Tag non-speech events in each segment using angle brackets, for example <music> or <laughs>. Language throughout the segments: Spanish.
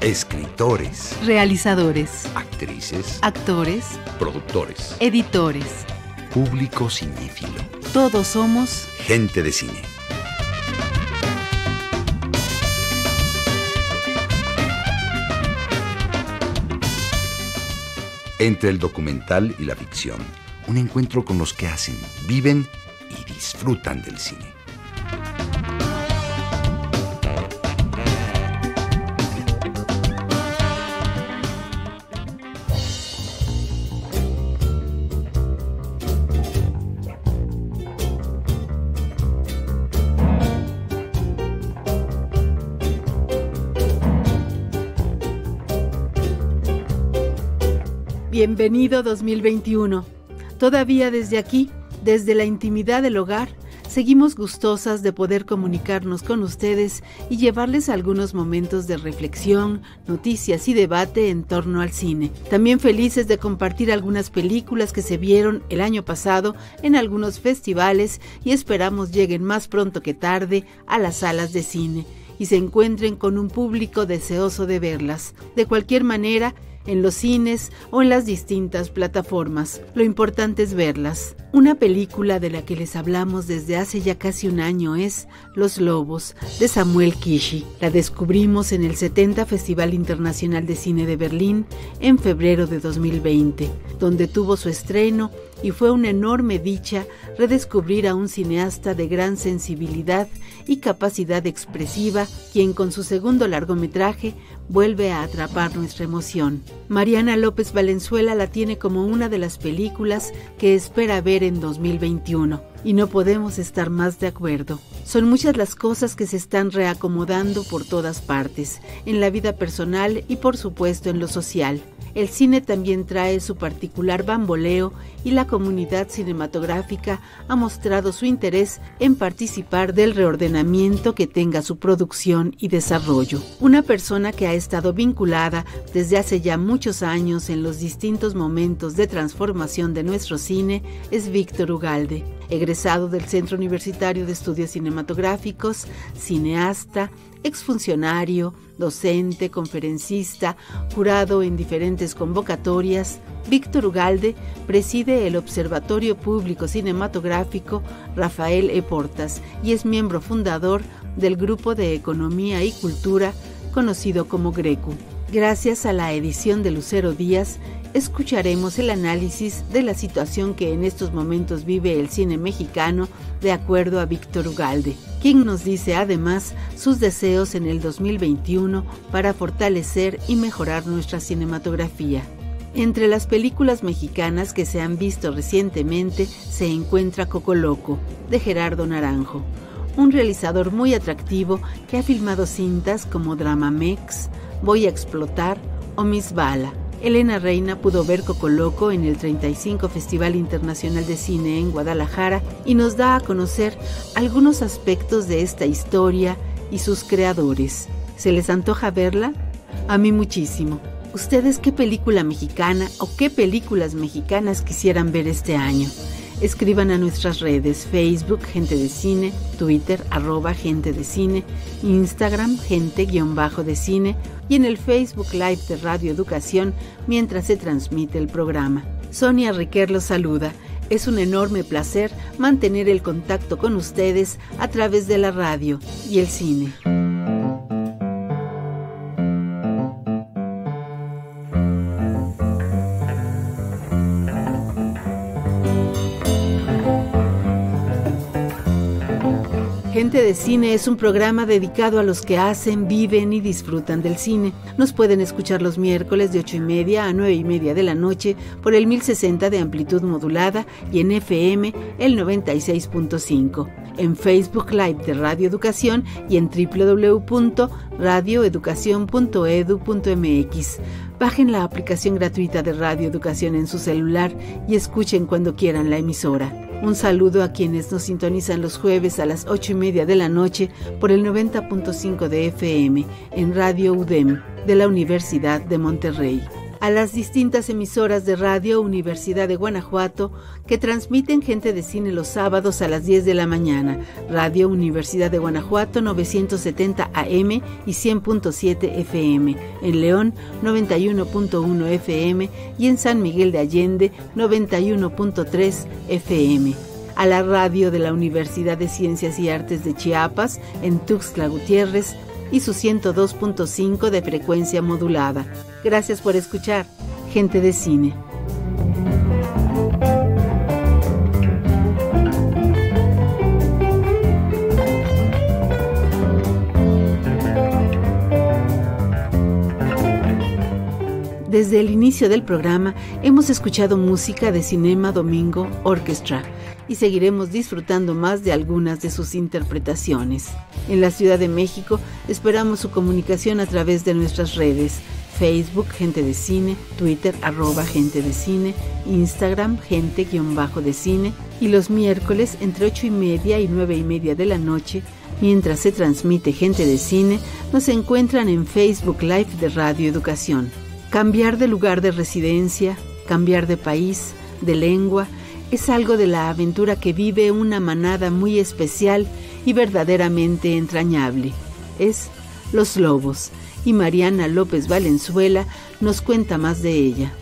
Escritores, realizadores, actrices, actores, productores, editores. público cinéfilo, Todos somos gente de cine. Entre el documental y la ficción, un encuentro con los que hacen, viven y disfrutan del cine. Bienvenido 2021. Todavía desde aquí, desde la intimidad del hogar, seguimos gustosas de poder comunicarnos con ustedes y llevarles algunos momentos de reflexión, noticias y debate en torno al cine. También felices de compartir algunas películas que se vieron el año pasado en algunos festivales y esperamos lleguen más pronto que tarde a las salas de cine y se encuentren con un público deseoso de verlas. De cualquier manera, en los cines o en las distintas plataformas. Lo importante es verlas. Una película de la que les hablamos desde hace ya casi un año es Los Lobos, de Samuel Kishi. La descubrimos en el 70 Festival Internacional de Cine de Berlín en febrero de 2020, donde tuvo su estreno y fue una enorme dicha redescubrir a un cineasta de gran sensibilidad y capacidad expresiva, quien con su segundo largometraje vuelve a atrapar nuestra emoción. Mariana López Valenzuela la tiene como una de las películas que espera ver en 2021 y no podemos estar más de acuerdo. Son muchas las cosas que se están reacomodando por todas partes, en la vida personal y por supuesto en lo social. El cine también trae su particular bamboleo y la comunidad cinematográfica ha mostrado su interés en participar del reordenamiento que tenga su producción y desarrollo. Una persona que ha estado vinculada desde hace ya muchos años en los distintos momentos de transformación de nuestro cine es Víctor Ugalde, egresado del Centro Universitario de Estudios Cinematográficos, cineasta, exfuncionario, docente, conferencista, jurado en diferentes convocatorias, Víctor Ugalde preside el Observatorio Público Cinematográfico Rafael E. Portas y es miembro fundador del Grupo de Economía y Cultura conocido como GRECU. Gracias a la edición de Lucero Díaz, escucharemos el análisis de la situación que en estos momentos vive el cine mexicano de acuerdo a Víctor Ugalde, quien nos dice además sus deseos en el 2021 para fortalecer y mejorar nuestra cinematografía. Entre las películas mexicanas que se han visto recientemente se encuentra Coco Loco, de Gerardo Naranjo, un realizador muy atractivo que ha filmado cintas como Drama Mex, Voy a explotar o Miss Bala. Elena Reina pudo ver Coco Loco en el 35 Festival Internacional de Cine en Guadalajara y nos da a conocer algunos aspectos de esta historia y sus creadores. ¿Se les antoja verla? A mí muchísimo. ¿Ustedes qué película mexicana o qué películas mexicanas quisieran ver este año? Escriban a nuestras redes Facebook Gente de Cine, Twitter arroba Gente de Cine, Instagram Gente-de Cine y en el Facebook Live de Radio Educación mientras se transmite el programa. Sonia Riquer los saluda. Es un enorme placer mantener el contacto con ustedes a través de la radio y el cine. De Cine es un programa dedicado a los que hacen, viven y disfrutan del cine. Nos pueden escuchar los miércoles de 8 y media a 9 y media de la noche por el 1060 de amplitud modulada y en FM el 96.5. En Facebook Live de Radio Educación y en www.radioeducación.edu.mx. Bajen la aplicación gratuita de Radio Educación en su celular y escuchen cuando quieran la emisora. Un saludo a quienes nos sintonizan los jueves a las ocho y media de la noche por el 90.5 de FM en Radio UDEM de la Universidad de Monterrey. A las distintas emisoras de radio Universidad de Guanajuato que transmiten gente de cine los sábados a las 10 de la mañana, Radio Universidad de Guanajuato 970 AM y 100.7 FM, en León 91.1 FM y en San Miguel de Allende 91.3 FM a la radio de la Universidad de Ciencias y Artes de Chiapas en Tuxtla Gutiérrez y su 102.5 de frecuencia modulada. Gracias por escuchar, gente de cine. Desde el inicio del programa hemos escuchado música de Cinema Domingo Orchestra y seguiremos disfrutando más de algunas de sus interpretaciones. En la Ciudad de México esperamos su comunicación a través de nuestras redes. Facebook Gente de Cine, Twitter arroba Gente de Cine, Instagram Gente-de Cine y los miércoles entre 8 y media y 9 y media de la noche, mientras se transmite Gente de Cine, nos encuentran en Facebook Live de Radio Educación. Cambiar de lugar de residencia, cambiar de país, de lengua, es algo de la aventura que vive una manada muy especial y verdaderamente entrañable. Es Los Lobos, y Mariana López Valenzuela nos cuenta más de ella.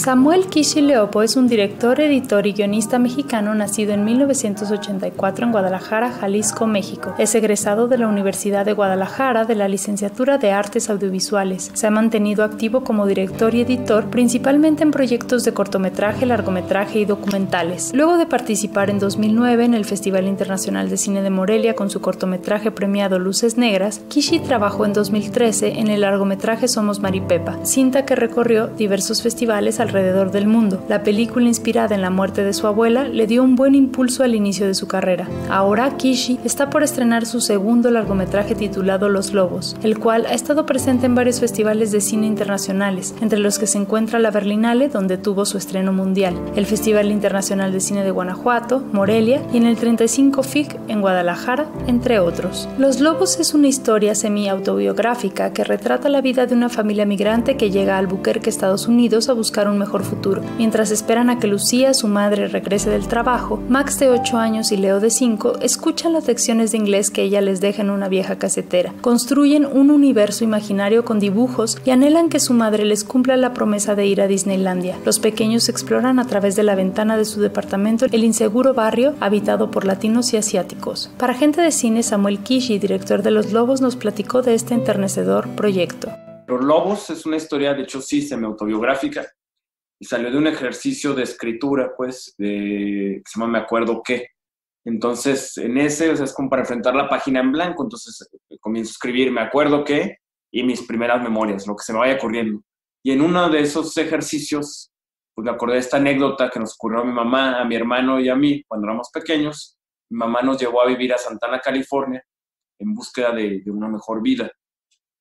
Samuel Kishi es un director, editor y guionista mexicano nacido en 1984 en Guadalajara, Jalisco, México. Es egresado de la Universidad de Guadalajara de la licenciatura de Artes Audiovisuales. Se ha mantenido activo como director y editor principalmente en proyectos de cortometraje, largometraje y documentales. Luego de participar en 2009 en el Festival Internacional de Cine de Morelia con su cortometraje premiado Luces Negras, Kishi trabajó en 2013 en el largometraje Somos Maripepa, cinta que recorrió diversos festivales al alrededor del mundo. La película inspirada en la muerte de su abuela le dio un buen impulso al inicio de su carrera. Ahora Kishi está por estrenar su segundo largometraje titulado Los Lobos, el cual ha estado presente en varios festivales de cine internacionales, entre los que se encuentra la Berlinale, donde tuvo su estreno mundial, el Festival Internacional de Cine de Guanajuato, Morelia y en el 35 FIC en Guadalajara, entre otros. Los Lobos es una historia semi-autobiográfica que retrata la vida de una familia migrante que llega a Albuquerque, Estados Unidos, a buscar un mejor futuro. Mientras esperan a que Lucía, su madre, regrese del trabajo, Max de 8 años y Leo de 5 escuchan las lecciones de inglés que ella les deja en una vieja casetera. Construyen un universo imaginario con dibujos y anhelan que su madre les cumpla la promesa de ir a Disneylandia. Los pequeños exploran a través de la ventana de su departamento el inseguro barrio habitado por latinos y asiáticos. Para gente de cine, Samuel Kishi, director de Los Lobos, nos platicó de este enternecedor proyecto. Los Lobos es una historia, de hecho, sí, semi-autobiográfica y salió de un ejercicio de escritura, pues, de, que se llama Me acuerdo qué. Entonces, en ese, o sea, es como para enfrentar la página en blanco, entonces eh, comienzo a escribir Me acuerdo qué y mis primeras memorias, lo que se me vaya ocurriendo. Y en uno de esos ejercicios, pues me acordé de esta anécdota que nos ocurrió a mi mamá, a mi hermano y a mí cuando éramos pequeños. Mi mamá nos llevó a vivir a Santana, California, en búsqueda de, de una mejor vida.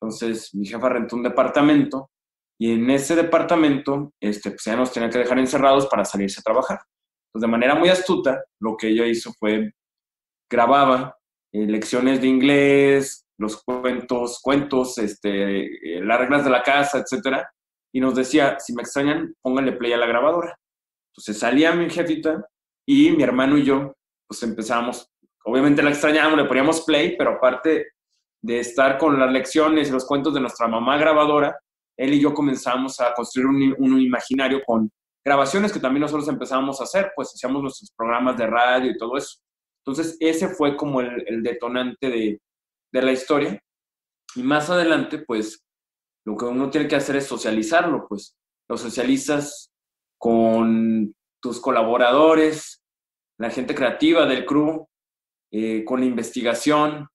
Entonces, mi jefa rentó un departamento y en ese departamento, este, pues ya nos tenían que dejar encerrados para salirse a trabajar. Entonces, de manera muy astuta, lo que ella hizo fue grababa eh, lecciones de inglés, los cuentos, cuentos, este, eh, las reglas de la casa, etcétera, y nos decía, si me extrañan, pónganle play a la grabadora. Entonces salía mi jefita y mi hermano y yo, pues empezamos, obviamente la extrañábamos, le poníamos play, pero aparte de estar con las lecciones y los cuentos de nuestra mamá grabadora, él y yo comenzamos a construir un, imaginario con grabaciones que también nosotros empezamos a hacer, pues hacíamos nuestros programas de radio y todo eso. Entonces, ese fue como el, detonante de, de, la historia. Y más adelante, pues, lo que uno tiene que hacer es socializarlo, pues, lo socializas con tus colaboradores, la gente creativa del crew, eh, con la investigación,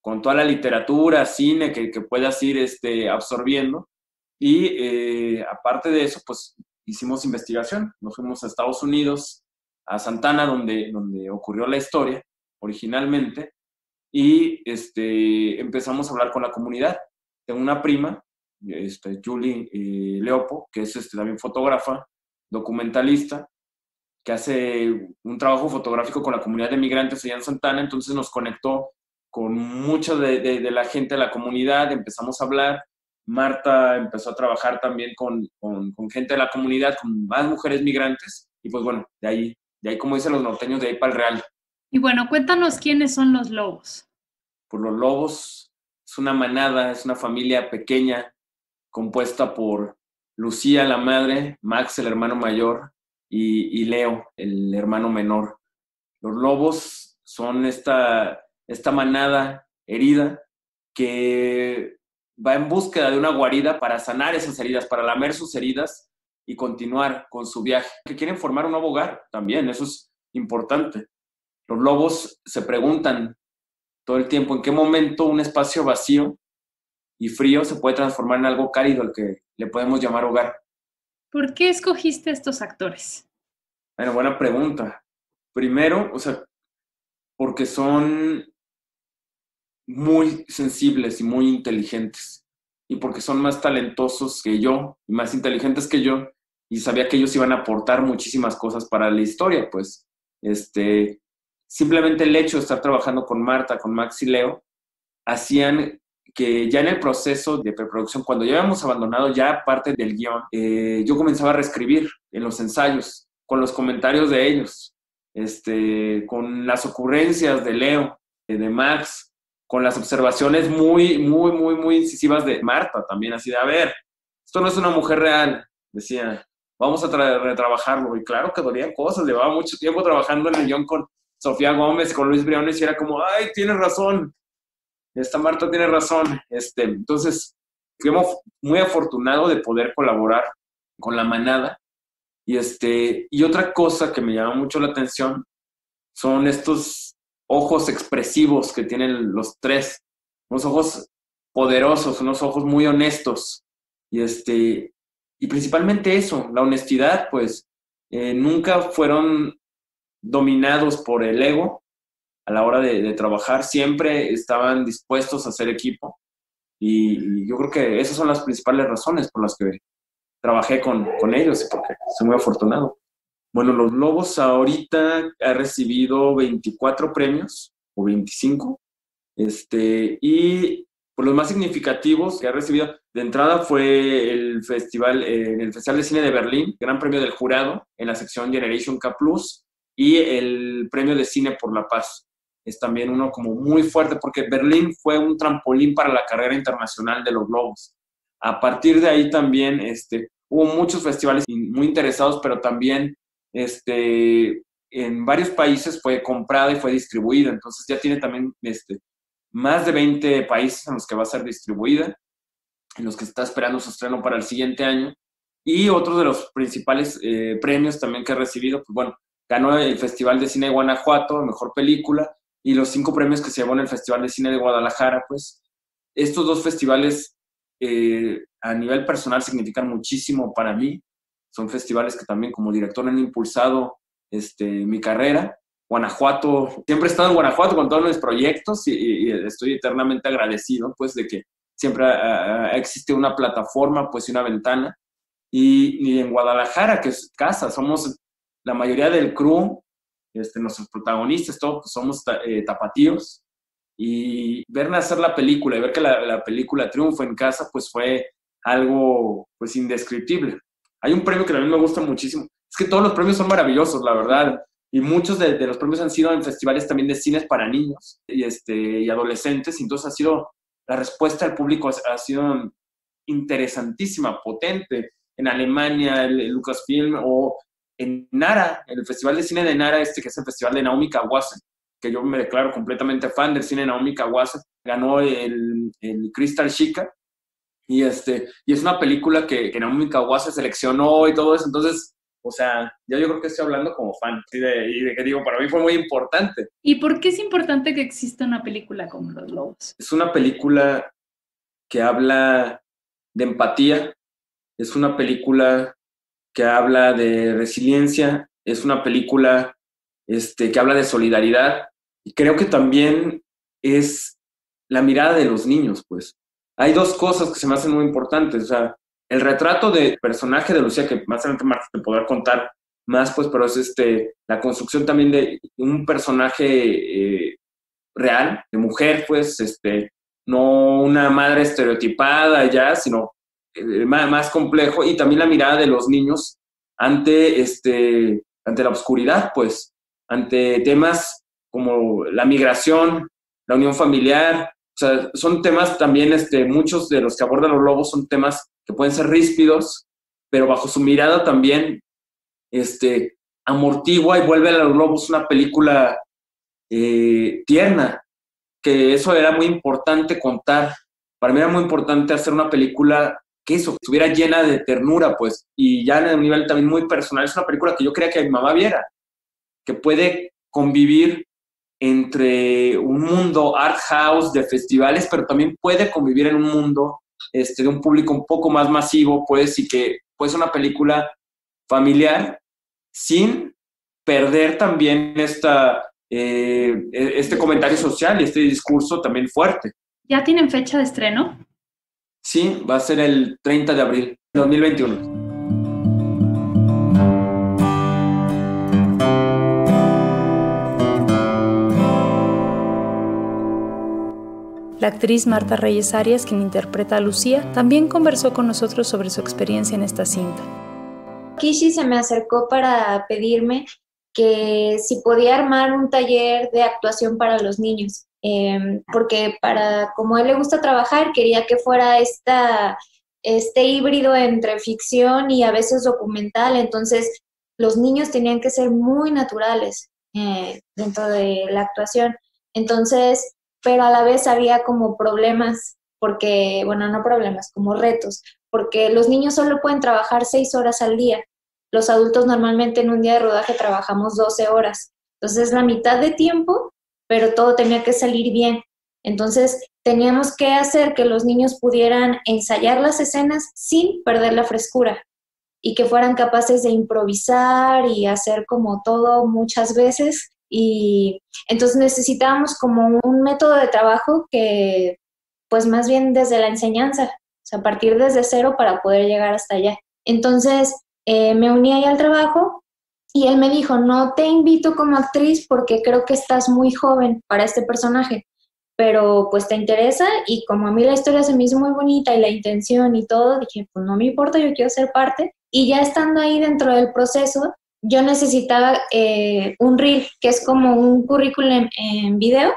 con toda la literatura, cine que, que puedas ir este, absorbiendo. Y eh, aparte de eso, pues hicimos investigación. Nos fuimos a Estados Unidos, a Santana, donde, donde ocurrió la historia originalmente, y este, empezamos a hablar con la comunidad. Tengo una prima, este, Julie eh, Leopo, que es este, también fotógrafa, documentalista, que hace un trabajo fotográfico con la comunidad de migrantes allá en Santana, entonces nos conectó con mucha de, la gente de la comunidad, empezamos a hablar. Marta empezó a trabajar también con, con, gente de la comunidad, con más mujeres migrantes, y pues bueno, de ahí, de ahí como dicen los norteños, de ahí para el real. Y bueno, cuéntanos quiénes son los lobos. Por pues los lobos es una manada, es una familia pequeña compuesta por Lucía, la madre, Max, el hermano mayor, y, Leo, el hermano menor. Los lobos son esta, esta manada herida que va en búsqueda de una guarida para sanar esas heridas, para lamer sus heridas y continuar con su viaje. Que quieren formar un nuevo hogar también, eso es importante. Los lobos se preguntan todo el tiempo en qué momento un espacio vacío y frío se puede transformar en algo cálido al que le podemos llamar hogar. ¿Por qué escogiste estos actores? Bueno, buena pregunta. Primero, o sea, porque son muy sensibles y muy inteligentes y porque son más talentosos que yo y más inteligentes que yo y sabía que ellos iban a aportar muchísimas cosas para la historia, pues este simplemente el hecho de estar trabajando con Marta, con Max y Leo hacían que ya en el proceso de preproducción, cuando ya habíamos abandonado ya parte del guion, eh, yo comenzaba a reescribir en los ensayos, con los comentarios de ellos, este, con las ocurrencias de Leo, de Max, con las observaciones muy, muy, muy, muy incisivas de Marta también, así de, a ver, esto no es una mujer real, decía, vamos a retrabajarlo. Y claro que dolían cosas, llevaba mucho tiempo trabajando en el guion con Sofía Gómez, con Luis Briones, y era como, ay, tienes razón, esta Marta tiene razón. Este, entonces, fuimos muy afortunados de poder colaborar con la manada. Y, este, y otra cosa que me llama mucho la atención son estos ojos expresivos que tienen los tres, unos ojos poderosos, unos ojos muy honestos. Y, este, y principalmente eso, la honestidad, pues eh, nunca fueron dominados por el ego, a la hora de, trabajar, siempre estaban dispuestos a hacer equipo. Y, yo creo que esas son las principales razones por las que trabajé con, con ellos y porque soy muy afortunado. Bueno, Los Lobos ahorita ha recibido 24 premios o 25. Este, y por los más significativos que ha recibido de entrada fue el festival, en el Festival de Cine de Berlín, Gran Premio del Jurado en la sección Generation K Plus y el Premio de Cine por la Paz es también uno como muy fuerte, porque Berlín fue un trampolín para la carrera internacional de los globos. A partir de ahí también este, hubo muchos festivales muy interesados, pero también este, en varios países fue comprada y fue distribuida, entonces ya tiene también este, más de 20 países en los que va a ser distribuida, en los que está esperando su estreno para el siguiente año. Y otro de los principales eh, premios también que ha recibido, pues bueno, ganó el Festival de Cine de Guanajuato, Mejor Película, y los cinco premios que se llevó en el Festival de Cine de Guadalajara, pues estos dos festivales eh, a nivel personal significan muchísimo para mí. Son festivales que también como director han impulsado este, mi carrera. Guanajuato, siempre he estado en Guanajuato con todos mis proyectos y, estoy eternamente agradecido pues de que siempre existe una plataforma pues y una ventana. Y, en Guadalajara, que es casa, somos la mayoría del crew este, nuestros protagonistas, todos pues, somos eh, tapatíos, y ver nacer la película y ver que la, película triunfó en casa, pues fue algo pues indescriptible. Hay un premio que mí me gusta muchísimo. Es que todos los premios son maravillosos, la verdad. Y muchos de, los premios han sido en festivales también de cines para niños y, este, y adolescentes. Y entonces ha sido, la respuesta del público ha, sido interesantísima, potente. En Alemania, el, el Lucasfilm o en Nara, el Festival de Cine de Nara, este que es el Festival de Naomi Kawase, que yo me declaro completamente fan del cine de Naomi Kawase, ganó el, el Crystal Chica, y, este, y es una película que, que Naomi Kawase seleccionó y todo eso, entonces, o sea, ya yo creo que estoy hablando como fan, y de, que digo, para mí fue muy importante. ¿Y por qué es importante que exista una película como Los Lobos? Es una película que habla de empatía, es una película que habla de resiliencia, es una película este, que habla de solidaridad y creo que también es la mirada de los niños, pues. Hay dos cosas que se me hacen muy importantes, o sea, el retrato de personaje de Lucía, que más adelante Marta te podrá contar más, pues, pero es este, la construcción también de un personaje eh, real, de mujer, pues, este, no una madre estereotipada ya, sino eh, más, más, complejo, y también la mirada de los niños ante, este, ante la oscuridad, pues, ante temas como la migración, la unión familiar, o sea, son temas también, este, muchos de los que abordan los lobos son temas que pueden ser ríspidos, pero bajo su mirada también este, amortigua y vuelve a los lobos una película eh, tierna, que eso era muy importante contar. Para mí era muy importante hacer una película que eso, estuviera llena de ternura, pues, y ya en un nivel también muy personal. Es una película que yo quería que mi mamá viera, que puede convivir entre un mundo art house de festivales, pero también puede convivir en un mundo este, de un público un poco más masivo, pues, y que puede ser una película familiar sin perder también esta, eh, e, este comentario social y este discurso también fuerte. ¿Ya tienen fecha de estreno? Sí, va a ser el 30 de abril de 2021. La actriz Marta Reyes Arias, quien interpreta a Lucía, también conversó con nosotros sobre su experiencia en esta cinta. Kishi se me acercó para pedirme que si podía armar un taller de actuación para los niños, em, porque para como a él le gusta trabajar, quería que fuera este híbrido entre ficción y a veces documental, entonces los niños tenían que ser muy naturales eh, dentro de la actuación. Entonces, pero a la vez había como problemas, porque, bueno, no problemas, como retos, porque los niños solo pueden trabajar seis horas al día. Los adultos normalmente en un día de rodaje trabajamos 12 horas. Entonces, la mitad de tiempo, pero todo tenía que salir bien. Entonces, teníamos que hacer que los niños pudieran ensayar las escenas sin perder la frescura y que fueran capaces de improvisar y hacer como todo muchas veces y entonces necesitábamos como un método de trabajo que, pues más bien desde la enseñanza, o sea, partir desde cero para poder llegar hasta allá. Entonces eh, me uní ahí al trabajo y él me dijo, no te invito como actriz porque creo que estás muy joven para este personaje, pero pues te interesa y como a mí la historia se me hizo muy bonita y la intención y todo, dije, pues no me importa, yo quiero ser parte. Y ya estando ahí dentro del proceso, yo necesitaba eh, un reel, que es como un currículum en video.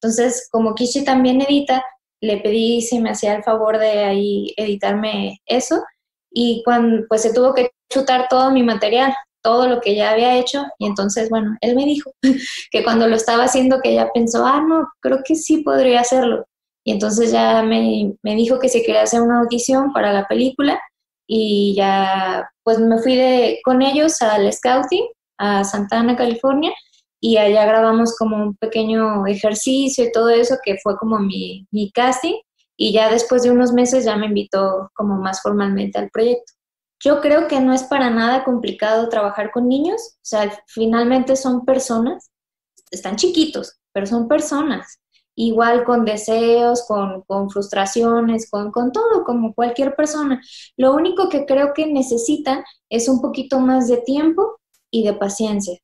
Entonces, como Kishi también edita, le pedí si me hacía el favor de ahí editarme eso. Y cuando, pues se tuvo que chutar todo mi material, todo lo que ya había hecho. Y entonces, bueno, él me dijo <laughs> que cuando lo estaba haciendo, que ya pensó, ah, no, creo que sí podría hacerlo. Y entonces ya me, me dijo que si quería hacer una audición para la película y ya pues me fui de, con ellos al scouting a Santana, California y allá grabamos como un pequeño ejercicio y todo eso que fue como mi, mi casting y ya después de unos meses ya me invitó como más formalmente al proyecto. Yo creo que no es para nada complicado trabajar con niños, o sea, finalmente son personas, están chiquitos, pero son personas igual con deseos, con, frustraciones, con, con, todo, como cualquier persona. Lo único que creo que necesitan es un poquito más de tiempo y de paciencia.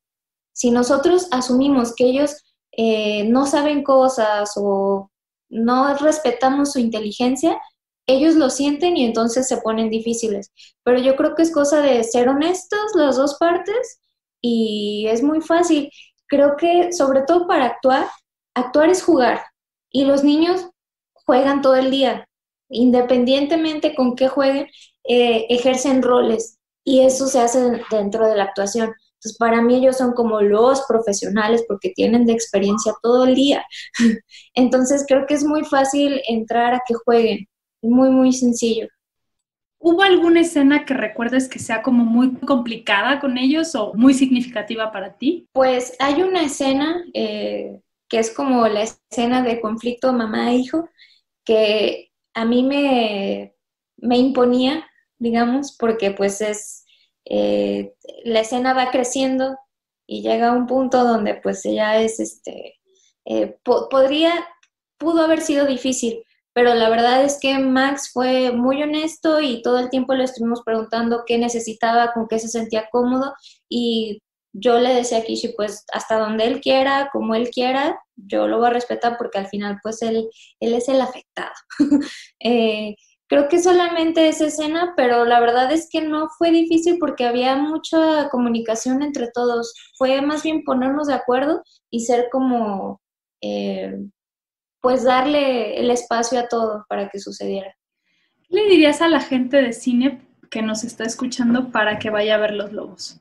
Si nosotros asumimos que ellos eh, no saben cosas o no respetamos su inteligencia, ellos lo sienten y entonces se ponen difíciles. Pero yo creo que es cosa de ser honestos las dos partes y es muy fácil. Creo que sobre todo para actuar, actuar es jugar y los niños juegan todo el día, independientemente con qué jueguen, eh, ejercen roles y eso se hace dentro de la actuación. Entonces, para mí ellos son como los profesionales porque tienen de experiencia todo el día. <laughs> Entonces, creo que es muy fácil entrar a que jueguen, muy, muy sencillo. ¿Hubo alguna escena que recuerdes que sea como muy complicada con ellos o muy significativa para ti? Pues hay una escena eh, que es como la escena de conflicto mamá-hijo, que a mí me, me, imponía, digamos, porque pues es, eh, la escena va creciendo y llega a un punto donde pues ya es, este, eh, podría, pudo haber sido difícil, pero la verdad es que Max fue muy honesto y todo el tiempo le estuvimos preguntando qué necesitaba, con qué se sentía cómodo y yo le decía a Kishi, pues hasta donde él quiera, como él quiera, yo lo voy a respetar porque al final pues él, él es el afectado. <laughs> eh, Creo que solamente esa escena, pero la verdad es que no fue difícil porque había mucha comunicación entre todos. Fue más bien ponernos de acuerdo y ser como, eh, pues darle el espacio a todo para que sucediera. ¿Qué le dirías a la gente de cine que nos está escuchando para que vaya a ver Los Lobos?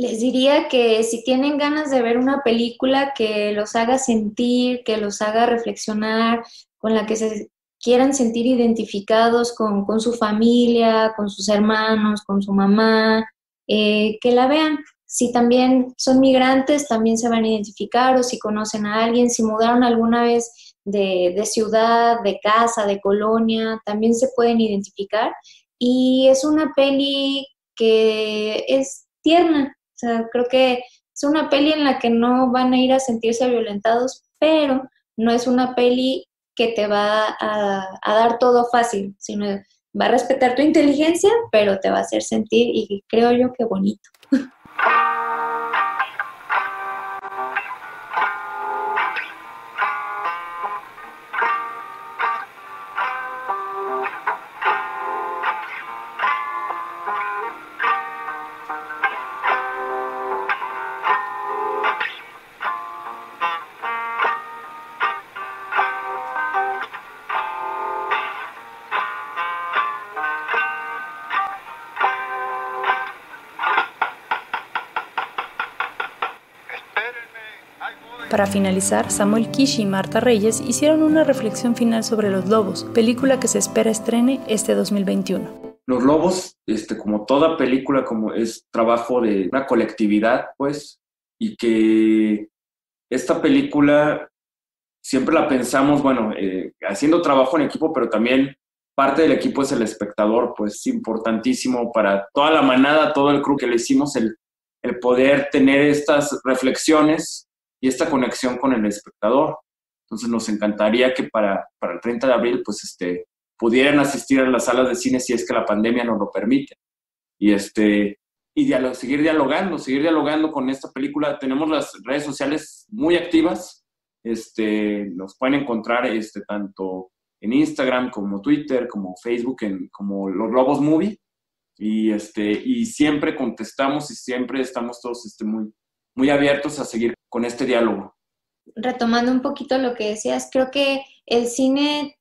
Les diría que si tienen ganas de ver una película que los haga sentir, que los haga reflexionar, con la que se quieran sentir identificados con, su familia, con sus hermanos, con su mamá, eh, que la vean. Si también son migrantes, también se van a identificar o si conocen a alguien, si mudaron alguna vez de, de ciudad, de casa, de colonia, también se pueden identificar. Y es una peli que es tierna, sea, creo que es una peli en la que no van a ir a sentirse violentados, pero no es una peli que te va a, dar todo fácil, sino va a respetar tu inteligencia, pero te va a hacer sentir y creo yo que bonito. <laughs> Para finalizar, Samuel Kishi y Marta Reyes hicieron una reflexión final sobre Los Lobos, película que se espera estrene este 2021. Los Lobos, este, como toda película, como es trabajo de una colectividad, pues, y que esta película siempre la pensamos, bueno, eh, haciendo trabajo en equipo, pero también parte del equipo es el espectador, pues es importantísimo para toda la manada, todo el crew que le hicimos, el, el poder tener estas reflexiones y esta conexión con el espectador. Entonces nos encantaría que para, para el 30 de abril pues este, pudieran asistir a las salas de cine si es que la pandemia nos lo permite. Y, este, y seguir dialogando, seguir dialogando con esta película. Tenemos las redes sociales muy activas. Este, nos pueden encontrar este, tanto en Instagram como Twitter, como Facebook, como Los Lobos Movie. Y, este, y siempre contestamos y siempre estamos todos este, muy, muy abiertos a seguir con este diálogo. Retomando un poquito lo que decías, creo que el cine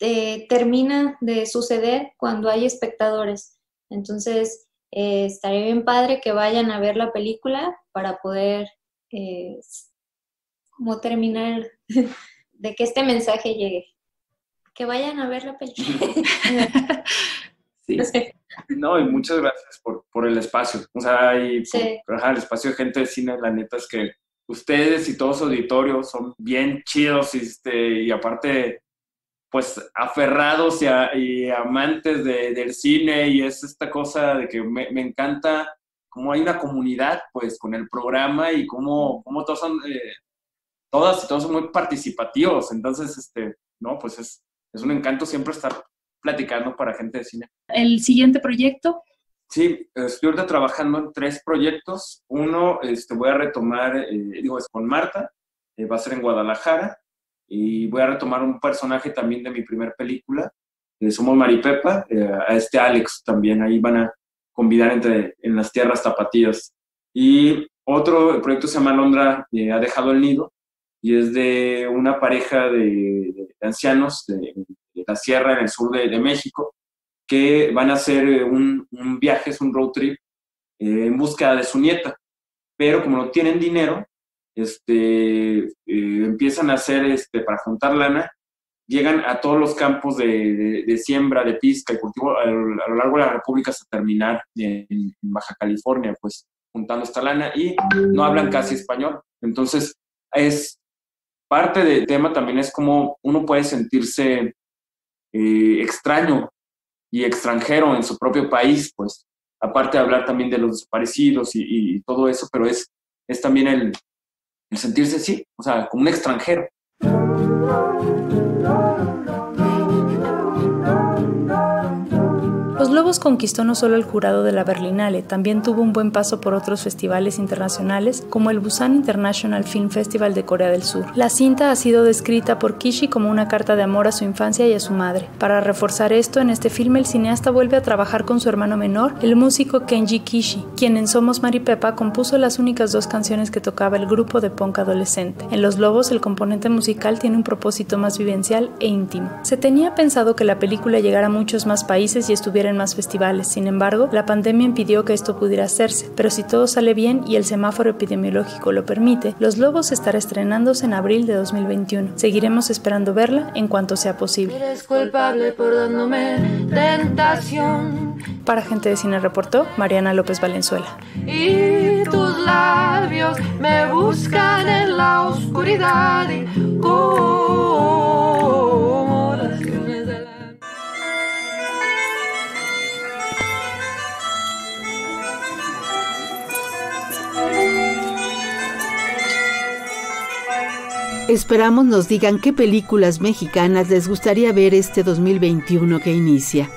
eh, termina de suceder cuando hay espectadores. Entonces, eh, estaría bien padre que vayan a ver la película para poder eh, como terminar <laughs> de que este mensaje llegue. Que vayan a ver la película. <laughs> <laughs> sí. No, y muchas gracias por, por el espacio. O sea, y el espacio de gente de cine, la neta es que ustedes y todos su auditorio son bien chidos y, este, y aparte, pues aferrados y, amantes de, del cine y es esta cosa de que me, me, encanta cómo hay una comunidad, pues, con el programa y cómo, cómo todos son, eh, todas y todos son muy participativos. Entonces, este, no, pues es, es un encanto siempre estar platicando para gente de cine. ¿El siguiente proyecto? Sí, estoy ahorita trabajando en tres proyectos. Uno, este, voy a retomar, eh, digo, es con Marta, eh, va a ser en Guadalajara, y voy a retomar un personaje también de mi primer película, eh, Somos Maripepa, a este Alex también, ahí van a convidar entre, en las tierras tapatías. Y otro proyecto se llama Londra ha dejado el nido, y es de una pareja de, de ancianos de, la sierra en el sur de, México, que van a hacer eh, un, viaje, es un road trip, eh, en búsqueda de su nieta. Pero como no tienen dinero, este, eh, empiezan a hacer, este, para juntar lana, llegan a todos los campos de, siembra, de pizca y cultivo a, lo largo de la República hasta terminar en, en, Baja California, pues juntando esta lana y no hablan casi español. Entonces, es parte del tema también es como uno puede sentirse eh, extraño y extranjero en su propio país, pues aparte de hablar también de los desaparecidos y, todo eso, pero es, es también el, sentirse así, o sea, como un extranjero. Lobos conquistó no solo el jurado de la Berlinale, también tuvo un buen paso por otros festivales internacionales como el Busan International Film Festival de Corea del Sur. La cinta ha sido descrita por Kishi como una carta de amor a su infancia y a su madre. Para reforzar esto, en este filme el cineasta vuelve a trabajar con su hermano menor, el músico Kenji Kishi, quien en Somos Maripepa compuso las únicas dos canciones que tocaba el grupo de punk adolescente. En Los Lobos el componente musical tiene un propósito más vivencial e íntimo. Se tenía pensado que la película llegara a muchos más países y estuviera en más festivales, sin embargo, la pandemia impidió que esto pudiera hacerse, pero si todo sale bien y el semáforo epidemiológico lo permite, Los Lobos estará estrenándose en abril de 2021. Seguiremos esperando verla en cuanto sea posible. Eres culpable por dándome tentación. Para Gente de Cine reportó Mariana López Valenzuela. Y tus labios me buscan en la oscuridad y como Esperamos nos digan qué películas mexicanas les gustaría ver este 2021 que inicia.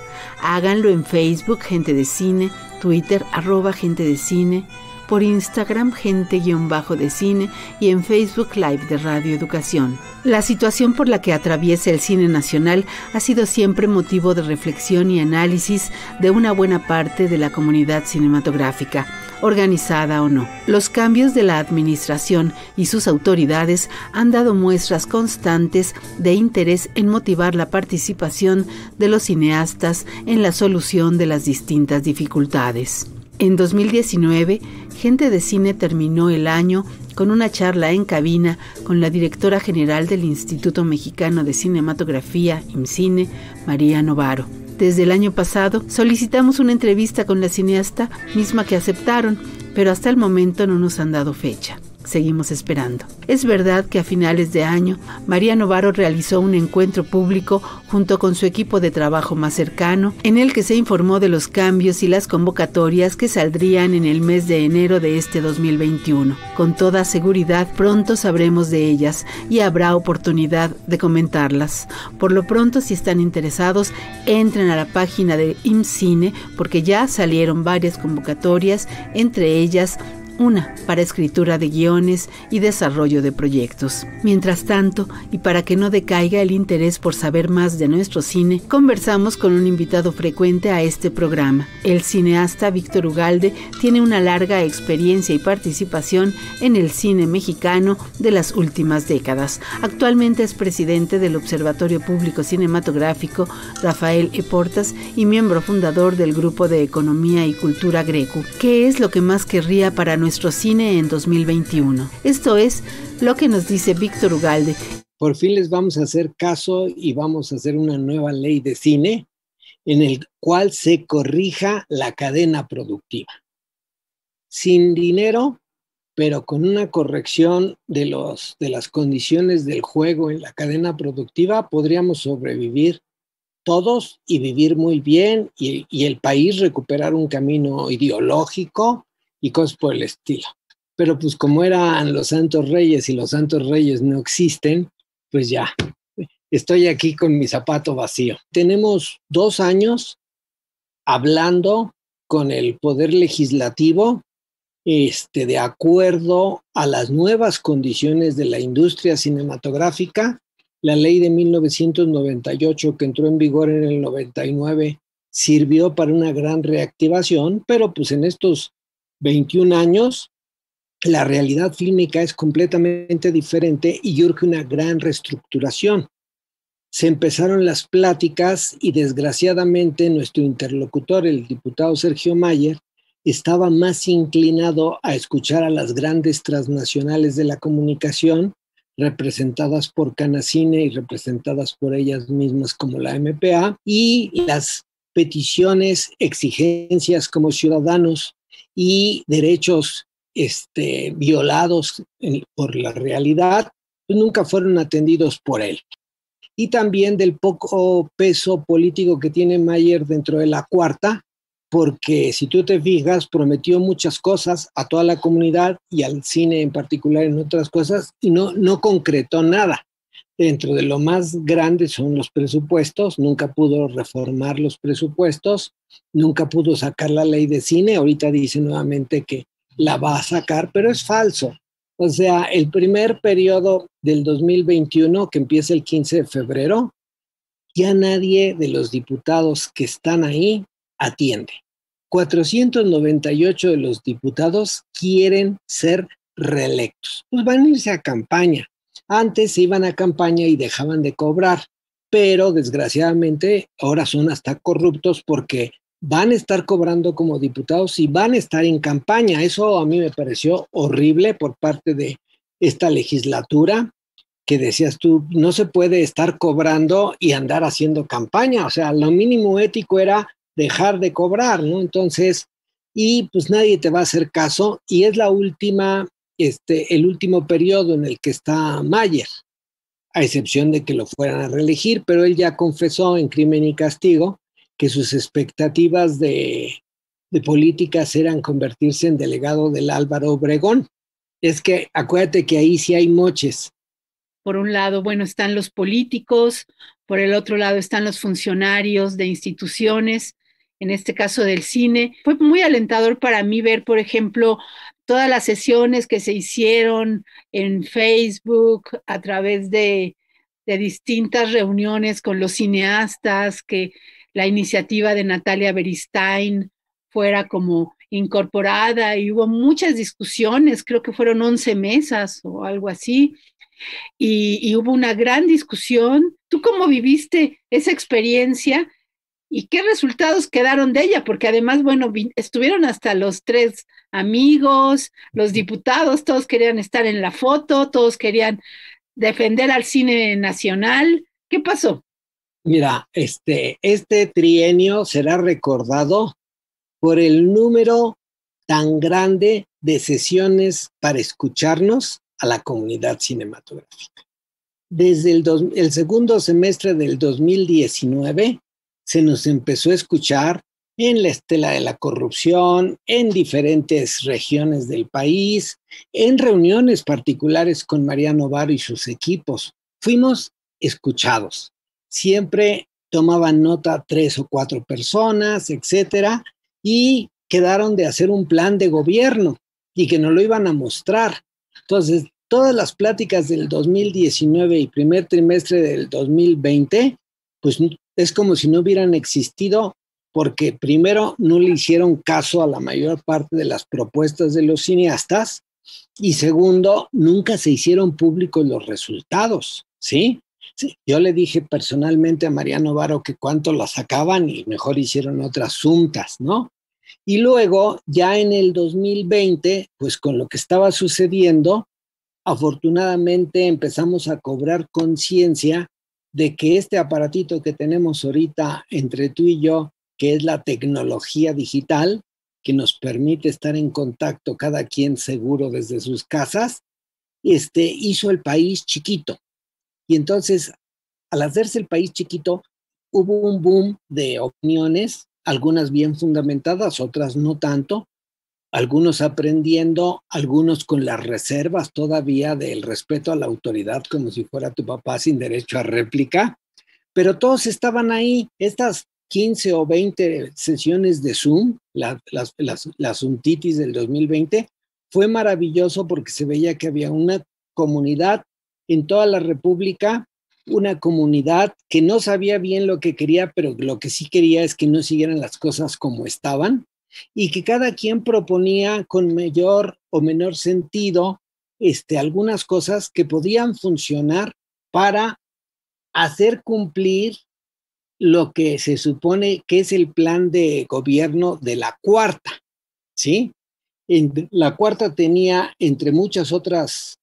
Háganlo en Facebook, Gente de Cine, Twitter, arroba Gente de Cine, por Instagram, Gente-de Cine y en Facebook Live de Radio Educación. La situación por la que atraviesa el cine nacional ha sido siempre motivo de reflexión y análisis de una buena parte de la comunidad cinematográfica organizada o no. Los cambios de la administración y sus autoridades han dado muestras constantes de interés en motivar la participación de los cineastas en la solución de las distintas dificultades. En 2019, Gente de Cine terminó el año con una charla en cabina con la directora general del Instituto Mexicano de Cinematografía, IMCINE, María Novaro. Desde el año pasado solicitamos una entrevista con la cineasta, misma que aceptaron, pero hasta el momento no nos han dado fecha. Seguimos esperando. Es verdad que a finales de año, María Novaro realizó un encuentro público junto con su equipo de trabajo más cercano, en el que se informó de los cambios y las convocatorias que saldrían en el mes de enero de este 2021. Con toda seguridad, pronto sabremos de ellas y habrá oportunidad de comentarlas. Por lo pronto, si están interesados, entren a la página de IMCINE porque ya salieron varias convocatorias, entre ellas una para escritura de guiones y desarrollo de proyectos. Mientras tanto, y para que no decaiga el interés por saber más de nuestro cine, conversamos con un invitado frecuente a este programa. El cineasta Víctor Ugalde tiene una larga experiencia y participación en el cine mexicano de las últimas décadas. Actualmente es presidente del Observatorio Público Cinematográfico Rafael E. Portas y miembro fundador del Grupo de Economía y Cultura Greco. ¿Qué es lo que más querría para nuestro cine en 2021. Esto es lo que nos dice Víctor Ugalde. Por fin les vamos a hacer caso y vamos a hacer una nueva ley de cine en el cual se corrija la cadena productiva. Sin dinero, pero con una corrección de, los, de las condiciones del juego en la cadena productiva, podríamos sobrevivir todos y vivir muy bien y, y el país recuperar un camino ideológico y cosas por el estilo. Pero pues como eran los santos reyes y los santos reyes no existen, pues ya, estoy aquí con mi zapato vacío. Tenemos dos años hablando con el poder legislativo este, de acuerdo a las nuevas condiciones de la industria cinematográfica. La ley de 1998 que entró en vigor en el 99 sirvió para una gran reactivación, pero pues en estos 21 años, la realidad fílmica es completamente diferente y urge una gran reestructuración. Se empezaron las pláticas y desgraciadamente nuestro interlocutor, el diputado Sergio Mayer, estaba más inclinado a escuchar a las grandes transnacionales de la comunicación, representadas por Canacine y representadas por ellas mismas como la MPA, y las peticiones, exigencias como ciudadanos y derechos este, violados por la realidad, pues nunca fueron atendidos por él. Y también del poco peso político que tiene Mayer dentro de la cuarta, porque si tú te fijas, prometió muchas cosas a toda la comunidad y al cine en particular en otras cosas y no, no concretó nada. Dentro de lo más grande son los presupuestos, nunca pudo reformar los presupuestos, nunca pudo sacar la ley de cine, ahorita dice nuevamente que la va a sacar, pero es falso. O sea, el primer periodo del 2021, que empieza el 15 de febrero, ya nadie de los diputados que están ahí atiende. 498 de los diputados quieren ser reelectos. Pues van a irse a campaña. Antes iban a campaña y dejaban de cobrar, pero desgraciadamente ahora son hasta corruptos porque van a estar cobrando como diputados y van a estar en campaña. Eso a mí me pareció horrible por parte de esta legislatura, que decías tú, no se puede estar cobrando y andar haciendo campaña. O sea, lo mínimo ético era dejar de cobrar, ¿no? Entonces, y pues nadie te va a hacer caso y es la última este, el último periodo en el que está Mayer, a excepción de que lo fueran a reelegir, pero él ya confesó en Crimen y Castigo que sus expectativas de, de políticas eran convertirse en delegado del Álvaro Obregón. Es que acuérdate que ahí sí hay moches. Por un lado, bueno, están los políticos, por el otro lado están los funcionarios de instituciones, en este caso del cine. Fue muy alentador para mí ver, por ejemplo, todas las sesiones que se hicieron en Facebook a través de, distintas reuniones con los cineastas, que la iniciativa de Natalia Beristain fuera como incorporada y hubo muchas discusiones, creo que fueron 11 mesas o algo así, y, y hubo una gran discusión. ¿Tú cómo viviste esa experiencia? ¿Y qué resultados quedaron de ella? Porque además, bueno, estuvieron hasta los tres amigos, los diputados, todos querían estar en la foto, todos querían defender al cine nacional. ¿Qué pasó? Mira, este, este trienio será recordado por el número tan grande de sesiones para escucharnos a la comunidad cinematográfica. Desde el, el segundo semestre del 2019 se nos empezó a escuchar en la estela de la corrupción, en diferentes regiones del país, en reuniones particulares con Mariano Varo y sus equipos. Fuimos escuchados. Siempre tomaban nota tres o cuatro personas, etcétera, y quedaron de hacer un plan de gobierno y que nos lo iban a mostrar. Entonces, todas las pláticas del 2019 y primer trimestre del 2020, pues es como si no hubieran existido porque primero no le hicieron caso a la mayor parte de las propuestas de los cineastas y segundo, nunca se hicieron públicos los resultados, ¿sí? sí yo le dije personalmente a Mariano Varo que cuánto la sacaban y mejor hicieron otras juntas, ¿no? Y luego, ya en el 2020, pues con lo que estaba sucediendo, afortunadamente empezamos a cobrar conciencia de que este aparatito que tenemos ahorita entre tú y yo, que es la tecnología digital, que nos permite estar en contacto cada quien seguro desde sus casas, este, hizo el país chiquito. Y entonces, al hacerse el país chiquito, hubo un boom de opiniones, algunas bien fundamentadas, otras no tanto, algunos aprendiendo, algunos con las reservas todavía del respeto a la autoridad, como si fuera tu papá sin derecho a réplica, pero todos estaban ahí. Estas 15 o 20 sesiones de Zoom, la, las, las, Zoomtitis del 2020, fue maravilloso porque se veía que había una comunidad en toda la República, una comunidad que no sabía bien lo que quería, pero lo que sí quería es que no siguieran las cosas como estaban y que cada quien proponía con mayor o menor sentido este, algunas cosas que podían funcionar para hacer cumplir lo que se supone que es el plan de gobierno de la cuarta, ¿sí? la cuarta tenía, entre muchas otras,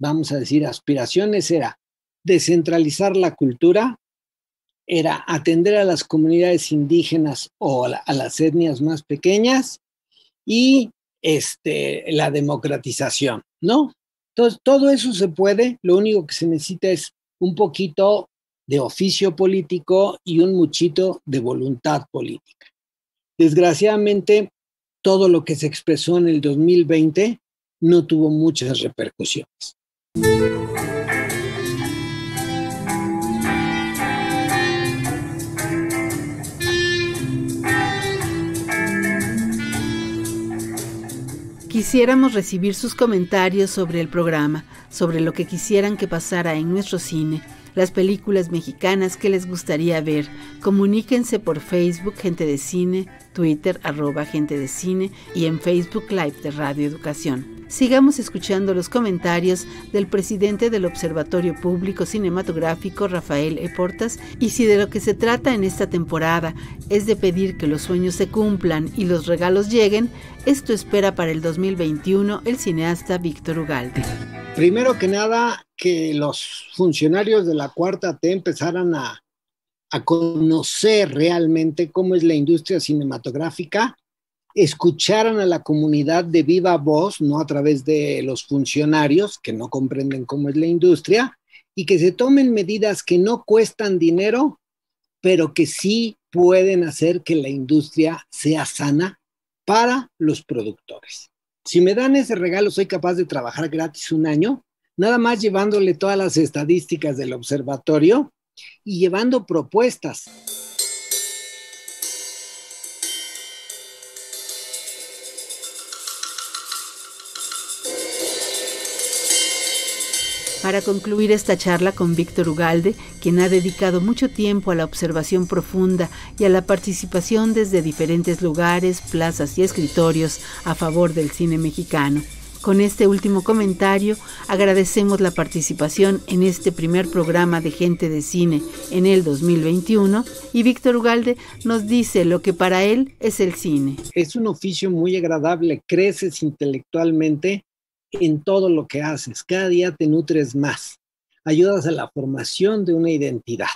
vamos a decir, aspiraciones, era descentralizar la cultura, era atender a las comunidades indígenas o a, las etnias más pequeñas y este, la democratización, ¿no? Entonces, todo eso se puede, lo único que se necesita es un poquito de oficio político y un muchito de voluntad política. Desgraciadamente, todo lo que se expresó en el 2020 no tuvo muchas repercusiones. Quisiéramos recibir sus comentarios sobre el programa, sobre lo que quisieran que pasara en nuestro cine las películas mexicanas que les gustaría ver. Comuníquense por Facebook Gente de Cine, Twitter arroba Gente de Cine y en Facebook Live de Radio Educación sigamos escuchando los comentarios del presidente del Observatorio Público Cinematográfico, Rafael E. Portas, y si de lo que se trata en esta temporada es de pedir que los sueños se cumplan y los regalos lleguen, esto espera para el 2021 el cineasta Víctor Ugalde. Primero que nada, que los funcionarios de la cuarta T empezaran a, a conocer realmente cómo es la industria cinematográfica escucharan a la comunidad de viva voz, no a través de los funcionarios que no comprenden cómo es la industria, y que se tomen medidas que no cuestan dinero, pero que sí pueden hacer que la industria sea sana para los productores. Si me dan ese regalo, soy capaz de trabajar gratis un año, nada más llevándole todas las estadísticas del observatorio y llevando propuestas. Para concluir esta charla con Víctor Ugalde, quien ha dedicado mucho tiempo a la observación profunda y a la participación desde diferentes lugares, plazas y escritorios a favor del cine mexicano. Con este último comentario, agradecemos la participación en este primer programa de Gente de Cine en el 2021 y Víctor Ugalde nos dice lo que para él es el cine. Es un oficio muy agradable, creces intelectualmente en todo lo que haces. Cada día te nutres más. Ayudas a la formación de una identidad.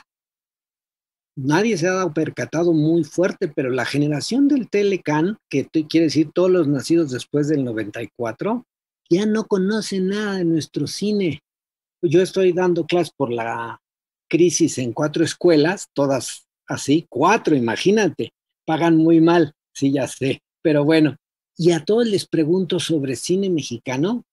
Nadie se ha dado percatado muy fuerte, pero la generación del Telecan, que quiere decir todos los nacidos después del 94, ya no conoce nada de nuestro cine. Yo estoy dando clases por la crisis en cuatro escuelas, todas así, cuatro, imagínate, pagan muy mal, sí, ya sé, pero bueno, y a todos les pregunto sobre cine mexicano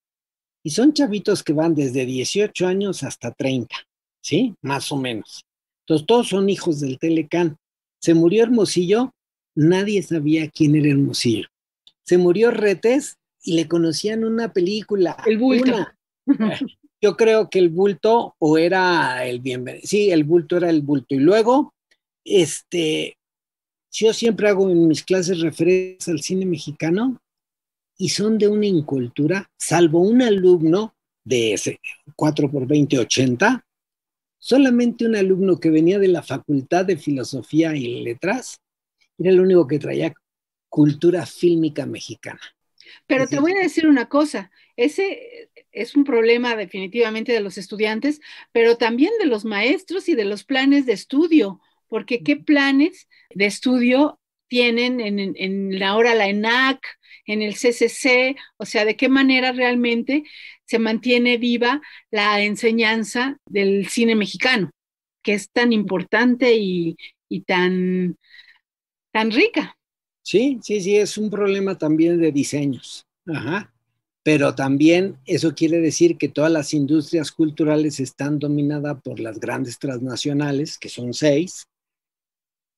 y son chavitos que van desde 18 años hasta 30, ¿sí? Más o menos. Entonces todos son hijos del Telecán. Se murió Hermosillo, nadie sabía quién era Hermosillo. Se murió Retes y le conocían una película. El bulto. <laughs> Yo creo que el bulto o era el bienvenido. Sí, el bulto era el bulto. Y luego, este, yo siempre hago en mis clases referencias al cine mexicano y son de una incultura, salvo un alumno de ese 4 por 20, 80, solamente un alumno que venía de la Facultad de Filosofía y Letras, era el único que traía cultura fílmica mexicana. Pero te voy a decir una cosa, ese es un problema definitivamente de los estudiantes, pero también de los maestros y de los planes de estudio, porque qué planes de estudio tienen en, en ahora la ENAC, en el CCC, o sea, de qué manera realmente se mantiene viva la enseñanza del cine mexicano, que es tan importante y, tan, tan rica. Sí, sí, sí, es un problema también de diseños. Ajá. Pero también eso quiere decir que todas las industrias culturales están dominadas por las grandes transnacionales, que son seis,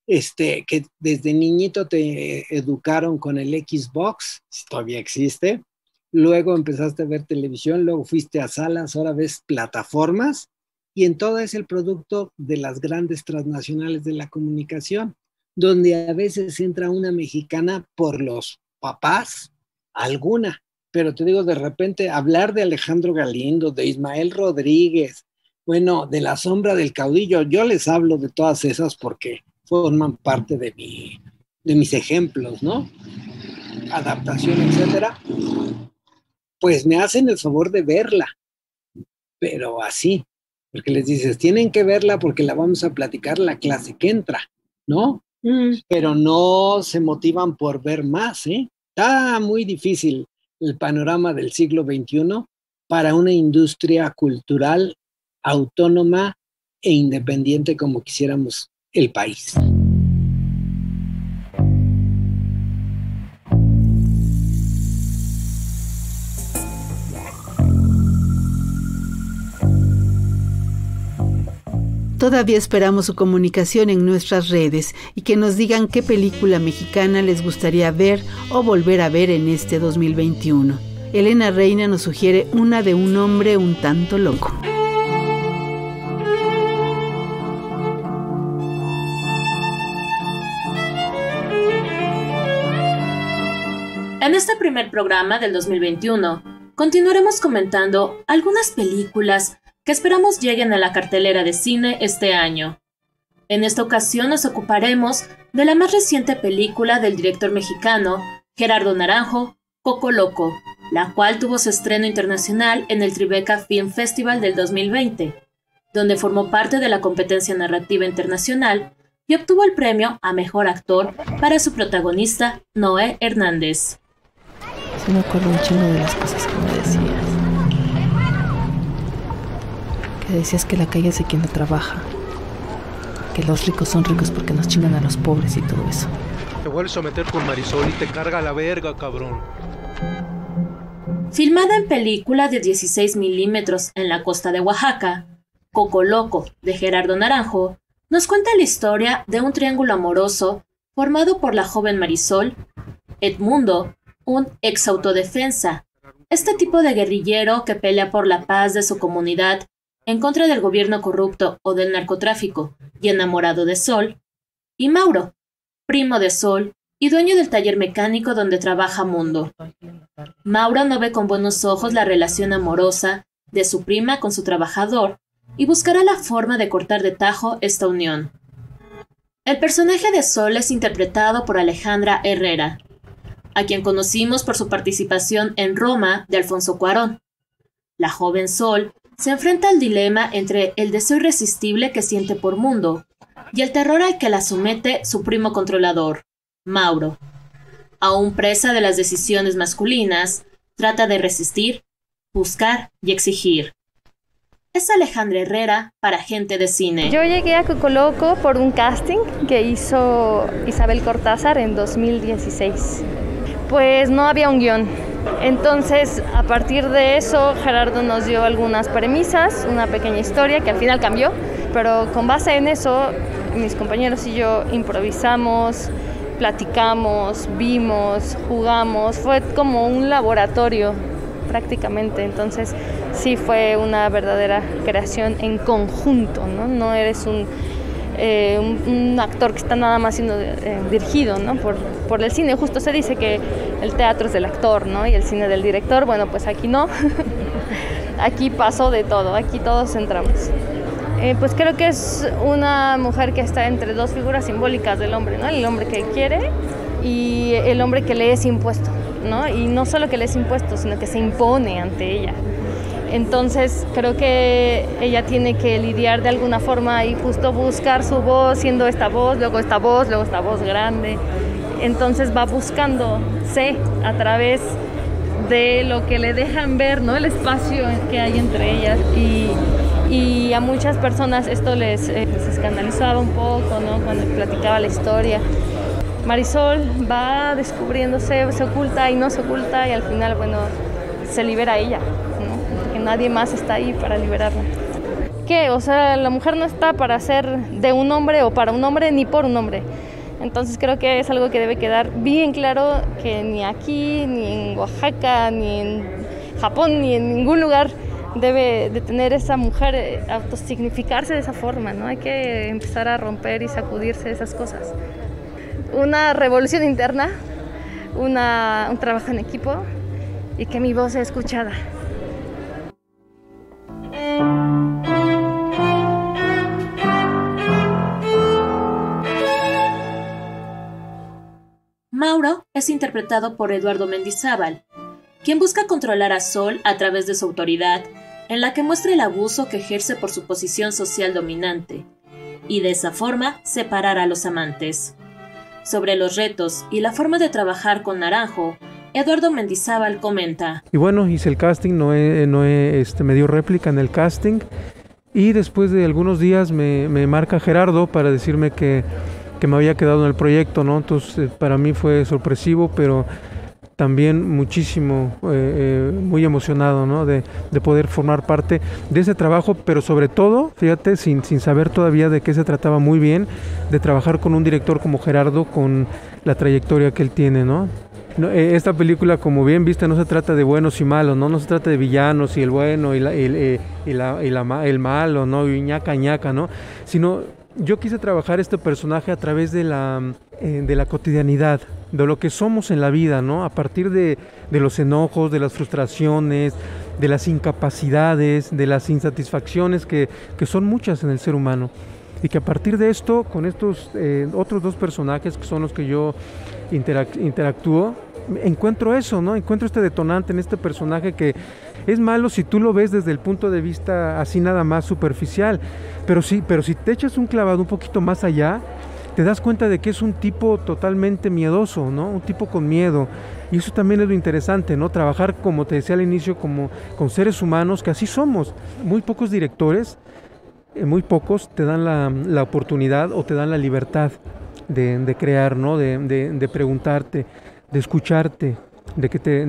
este, que desde niñito te educaron con el Xbox, si todavía existe, luego empezaste a ver televisión, luego fuiste a salas, ahora ves plataformas, y en todo es el producto de las grandes transnacionales de la comunicación, donde a veces entra una mexicana por los papás, alguna, pero te digo, de repente hablar de Alejandro Galindo, de Ismael Rodríguez, bueno, de la sombra del caudillo, yo les hablo de todas esas porque forman parte de, mi, de mis ejemplos, ¿no? Adaptación, etcétera. Pues me hacen el favor de verla, pero así, porque les dices, tienen que verla porque la vamos a platicar la clase que entra, ¿no? Mm. Pero no se motivan por ver más, ¿eh? Está muy difícil el panorama del siglo XXI para una industria cultural autónoma e independiente como quisiéramos el país. Todavía esperamos su comunicación en nuestras redes y que nos digan qué película mexicana les gustaría ver o volver a ver en este 2021. Elena Reina nos sugiere una de un hombre un tanto loco. En este primer programa del 2021, continuaremos comentando algunas películas que esperamos lleguen a la cartelera de cine este año. En esta ocasión nos ocuparemos de la más reciente película del director mexicano Gerardo Naranjo, Coco Loco, la cual tuvo su estreno internacional en el Tribeca Film Festival del 2020, donde formó parte de la competencia narrativa internacional y obtuvo el premio a Mejor Actor para su protagonista, Noé Hernández. Sí me acuerdo un chingo de las cosas que me decías. Que decías que la calle es de quien no trabaja. Que los ricos son ricos porque nos chingan a los pobres y todo eso. Te vuelves a meter con Marisol y te carga la verga, cabrón. Filmada en película de 16 milímetros en la costa de Oaxaca, Coco Loco, de Gerardo Naranjo, nos cuenta la historia de un triángulo amoroso formado por la joven Marisol, Edmundo, un ex autodefensa, este tipo de guerrillero que pelea por la paz de su comunidad en contra del gobierno corrupto o del narcotráfico y enamorado de Sol, y Mauro, primo de Sol y dueño del taller mecánico donde trabaja Mundo. Mauro no ve con buenos ojos la relación amorosa de su prima con su trabajador y buscará la forma de cortar de tajo esta unión. El personaje de Sol es interpretado por Alejandra Herrera, a quien conocimos por su participación en Roma de Alfonso Cuarón. La joven Sol se enfrenta al dilema entre el deseo irresistible que siente por Mundo y el terror al que la somete su primo controlador, Mauro. Aún presa de las decisiones masculinas, trata de resistir, buscar y exigir. Es Alejandra Herrera para gente de cine. Yo llegué a Cocoloco por un casting que hizo Isabel Cortázar en 2016 pues no había un guion. Entonces, a partir de eso, Gerardo nos dio algunas premisas, una pequeña historia que al final cambió, pero con base en eso, mis compañeros y yo improvisamos, platicamos, vimos, jugamos, fue como un laboratorio prácticamente, entonces sí fue una verdadera creación en conjunto, ¿no? No eres un eh, un, actor que está nada más siendo eh, dirigido ¿no? por, por, el cine. Justo se dice que el teatro es del actor ¿no? y el cine del director. Bueno, pues aquí no. <laughs> aquí pasó de todo, aquí todos entramos. Eh, pues creo que es una mujer que está entre dos figuras simbólicas del hombre, ¿no? El hombre que quiere y el hombre que le es impuesto, ¿no? Y no solo que le es impuesto, sino que se impone ante ella. Entonces creo que ella tiene que lidiar de alguna forma y justo buscar su voz, siendo esta voz, luego esta voz, luego esta voz grande. Entonces va buscándose a través de lo que le dejan ver, ¿no? El espacio que hay entre ellas. Y, a muchas personas esto les, eh, les, escandalizaba un poco, ¿no? Cuando platicaba la historia. Marisol va descubriéndose, se oculta y no se oculta y al final, bueno, se libera ella nadie más está ahí para liberarla. ¿Qué? O sea, la mujer no está para ser de un hombre o para un hombre ni por un hombre. Entonces creo que es algo que debe quedar bien claro que ni aquí, ni en Oaxaca, ni en Japón, ni en ningún lugar debe de tener esa mujer eh, autosignificarse de esa forma, ¿no? Hay que empezar a romper y sacudirse esas cosas. Una revolución interna, una, un trabajo en equipo y que mi voz sea escuchada. Es interpretado por Eduardo Mendizábal, quien busca controlar a Sol a través de su autoridad, en la que muestra el abuso que ejerce por su posición social dominante, y de esa forma separar a los amantes. Sobre los retos y la forma de trabajar con Naranjo, Eduardo Mendizábal comenta. Y bueno, hice el casting, no este, me dio réplica en el casting y después de algunos días me, marca Gerardo para decirme que, me había quedado en el proyecto, ¿no? Entonces eh, para mí fue sorpresivo, pero también muchísimo, eh, eh, muy emocionado ¿no? de, de, poder formar parte de ese trabajo, pero sobre todo, fíjate, sin, sin saber todavía de qué se trataba muy bien, de trabajar con un director como Gerardo, con la trayectoria que él tiene, ¿no? Eh, esta película, como bien viste, no se trata de buenos y malos, no, no se trata de villanos y el bueno y, la, y, y, la, y la, el malo, ¿no? Y ñaca ñaca, ¿no? Sino yo quise trabajar este personaje a través de la, eh, de la cotidianidad, de lo que somos en la vida, ¿no? A partir de, de, los enojos, de las frustraciones, de las incapacidades, de las insatisfacciones que, que son muchas en el ser humano. Y que a partir de esto, con estos eh, otros dos personajes que son los que yo interac interactúo, encuentro eso, ¿no? Encuentro este detonante en este personaje que es malo si tú lo ves desde el punto de vista así nada más superficial, pero sí, pero si te echas un clavado un poquito más allá, te das cuenta de que es un tipo totalmente miedoso, ¿no? Un tipo con miedo. Y eso también es lo interesante, ¿no? Trabajar, como te decía al inicio, como con seres humanos, que así somos. Muy pocos directores, eh, muy pocos te dan la, oportunidad o te dan la libertad de, crear, ¿no? De preguntarte, de escucharte, de que, te,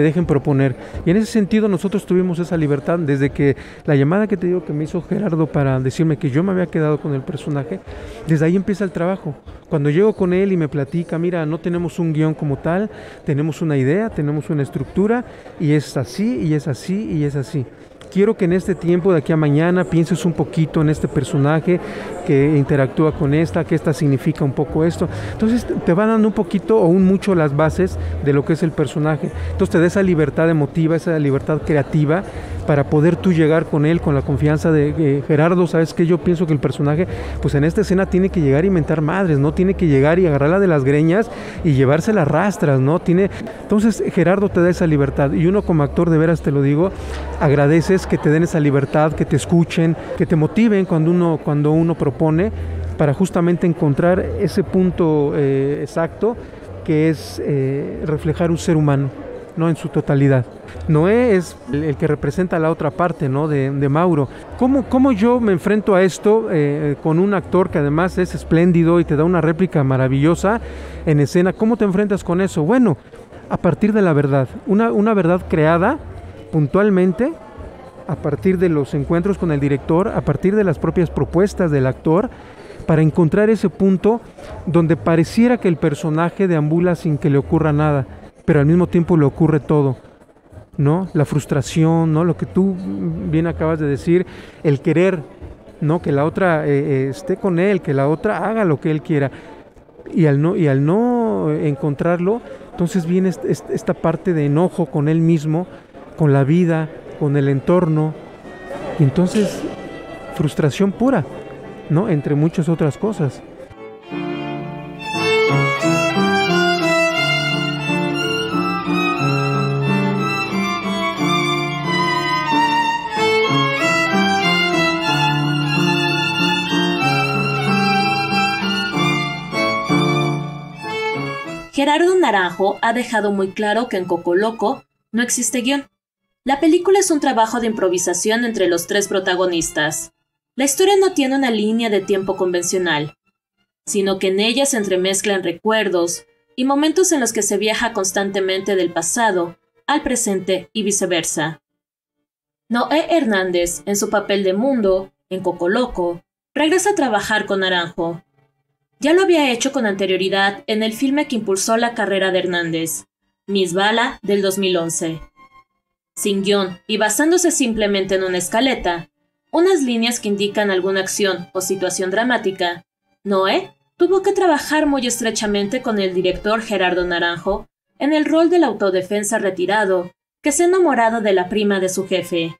dejen proponer. Y en ese sentido nosotros tuvimos esa libertad desde que la llamada que te digo que me hizo Gerardo para decirme que yo me había quedado con el personaje, desde ahí empieza el trabajo. Cuando llego con él y me platica, mira, no tenemos un guion como tal, tenemos una idea, tenemos una estructura y es así y es así y es así quiero que en este tiempo de aquí a mañana pienses un poquito en este personaje que interactúa con esta, que esta significa un poco esto. Entonces te va dando un poquito o un mucho las bases de lo que es el personaje. Entonces te da esa libertad emotiva, esa libertad creativa para poder tú llegar con él con la confianza de eh, Gerardo, sabes que yo pienso que el personaje pues en esta escena tiene que llegar y inventar madres, no tiene que llegar y agarrarla de las greñas y llevarse las rastras, ¿no? Tiene Entonces Gerardo te da esa libertad y uno como actor de veras te lo digo, agradeces que te den esa libertad, que te escuchen, que te motiven cuando uno cuando uno propone para justamente encontrar ese punto eh, exacto que es eh, reflejar un ser humano no en su totalidad. Noé es el que representa la otra parte ¿no? de, de Mauro. ¿Cómo, ¿Cómo, yo me enfrento a esto eh, con un actor que además es espléndido y te da una réplica maravillosa en escena? ¿Cómo te enfrentas con eso? Bueno, a partir de la verdad, una, una verdad creada puntualmente a partir de los encuentros con el director, a partir de las propias propuestas del actor, para encontrar ese punto donde pareciera que el personaje deambula sin que le ocurra nada pero al mismo tiempo le ocurre todo, ¿no? La frustración, ¿no? Lo que tú bien acabas de decir, el querer, ¿no? Que la otra eh, eh, esté con él, que la otra haga lo que él quiera. Y al no, y al no encontrarlo, entonces viene esta parte de enojo con él mismo, con la vida, con el entorno. Entonces, frustración pura, ¿no? Entre muchas otras cosas. Gerardo Naranjo ha dejado muy claro que en Coco Loco no existe guion. La película es un trabajo de improvisación entre los tres protagonistas. La historia no tiene una línea de tiempo convencional, sino que en ella se entremezclan recuerdos y momentos en los que se viaja constantemente del pasado al presente y viceversa. Noé Hernández, en su papel de Mundo, en Coco Loco, regresa a trabajar con Naranjo, ya lo había hecho con anterioridad en el filme que impulsó la carrera de Hernández, Miss Bala, del 2011. Sin guion y basándose simplemente en una escaleta, unas líneas que indican alguna acción o situación dramática, Noé tuvo que trabajar muy estrechamente con el director Gerardo Naranjo en el rol del autodefensa retirado que se ha enamorado de la prima de su jefe.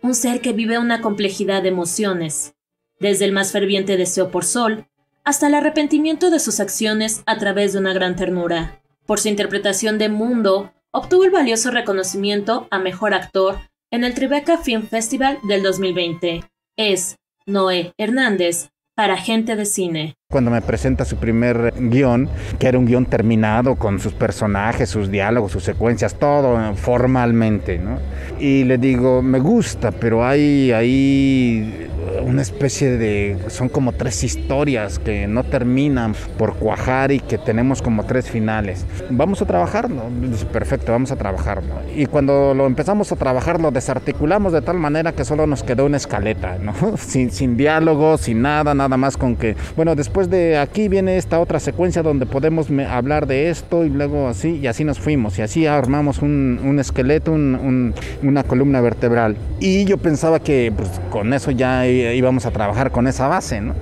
Un ser que vive una complejidad de emociones, desde el más ferviente deseo por Sol hasta el arrepentimiento de sus acciones a través de una gran ternura. Por su interpretación de Mundo, obtuvo el valioso reconocimiento a Mejor Actor en el Tribeca Film Festival del 2020. Es Noé Hernández, para gente de cine. Cuando me presenta su primer guion, que era un guion terminado con sus personajes, sus diálogos, sus secuencias, todo formalmente, ¿no? Y le digo, me gusta, pero hay ahí una especie de, son como tres historias que no terminan por cuajar y que tenemos como tres finales. Vamos a trabajarlo, perfecto, vamos a trabajarlo. Y cuando lo empezamos a trabajar lo desarticulamos de tal manera que solo nos quedó una escaleta, ¿no? <laughs> Sin, sin diálogo, sin nada, nada más con que, bueno, después de aquí viene esta otra secuencia donde podemos hablar de esto y luego así, y así nos fuimos, y así armamos un, un esqueleto, un, una columna vertebral. Y yo pensaba que pues, con eso ya íbamos a trabajar con esa base, ¿no?